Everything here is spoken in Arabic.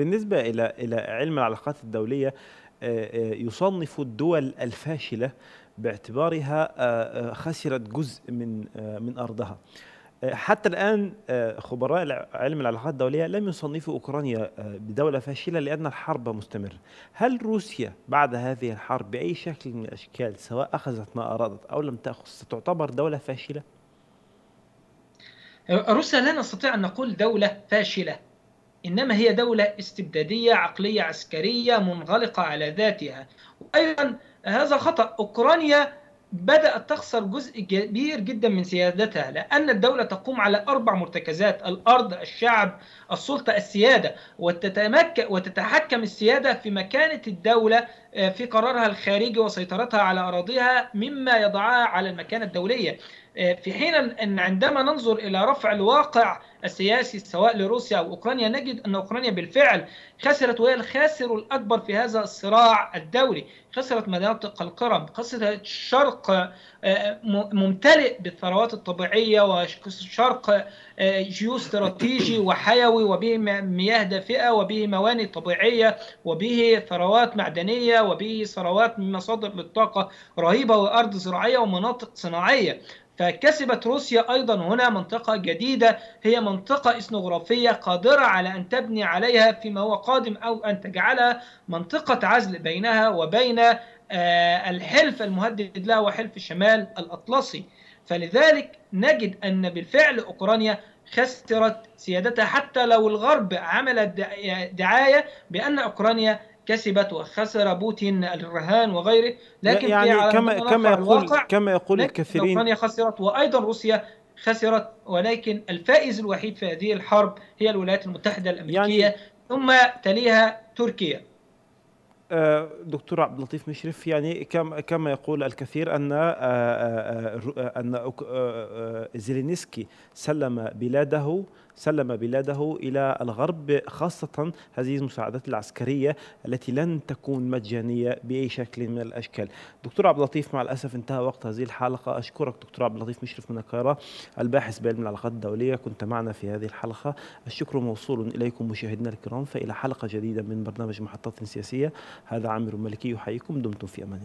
بالنسبة إلى إلى علم العلاقات الدولية آآ، آآ، يصنف الدول الفاشلة باعتبارها آآ، خسرت جزء من من أرضها. حتى الآن خبراء علم العلاقات الدولية لم يصنفوا أوكرانيا بدولة فاشلة لأن الحرب مستمرة. هل روسيا بعد هذه الحرب بأي شكل من الأشكال سواء أخذت ما أرادت أو لم تأخذ ستعتبر دولة فاشلة؟ روسيا لا نستطيع أن نقول دولة فاشلة، إنما هي دولة استبدادية عقلية عسكرية منغلقة على ذاتها، وأيضًا هذا خطأ، أوكرانيا بدأت تخسر جزء كبير جدًا من سيادتها، لأن الدولة تقوم على 4 مرتكزات، الأرض، الشعب، السلطة، السيادة، وتتمك وتتحكم السيادة في مكانة الدولة في قرارها الخارجي وسيطرتها على أراضيها، مما يضعها على المكانة الدولية. آآ، في حين أن عندما ننظر إلى رفع الواقع السياسي سواء لروسيا أو أوكرانيا، نجد أن أوكرانيا بالفعل خسرت وهي الخاسر الأكبر في هذا الصراع الدولي، خسرت مناطق القرم، خسرت شرق آآ، م ممتلئ بالثروات الطبيعية وش شرق آآ، جيوستراتيجي وحيوي وبه مياه دافئة وبه موانئ طبيعية وبه ثروات معدنية وبه ثروات من مصادر للطاقة رهيبة وأرض زراعية ومناطق صناعية. فكسبت روسيا أيضًا هنا منطقة جديدة هي منطقة إثنوغرافية قادرة على أن تبني عليها فيما هو قادم أو أن تجعلها منطقة عزل بينها وبين آآ، الحلف المهدد لها وحلف شمال الأطلسي. فلذلك نجد أن بالفعل أوكرانيا خسرت سيادتها حتى لو الغرب عمل دعاية بأن أوكرانيا كسبت وخسر بوتين الرهان وغيره، لكن في يعني على كما كما يقول الواقع كما يقول الكثيرين أوكرانيا خسرت وأيضًا روسيا خسرت، ولكن الفائز الوحيد في هذه الحرب هي الولايات المتحدة الأمريكية، يعني ثم تليها تركيا. آآ، دكتور عبد اللطيف مشرف يعني كم كما يقول الكثير ر أن أوك آآ، زيلينسكي سلم بلاده سلم بلاده إلى الغرب، خاصةً هذه المساعدات العسكرية التي لن تكون مجانية بأي شكل من الأشكال. دكتور عبد اللطيف مع الأسف انتهى وقت هذه الحلقة، أشكرك دكتور عبد اللطيف مشرف من القاهرة، الباحث بعلم العلاقات الدولية، كنت معنا في هذه الحلقة. الشكر موصول إليكم مشاهدينا الكرام، فإلى حلقة جديدة من برنامج محطات سياسية، هذا عامر المالكي يحييكم، دمتم في أمان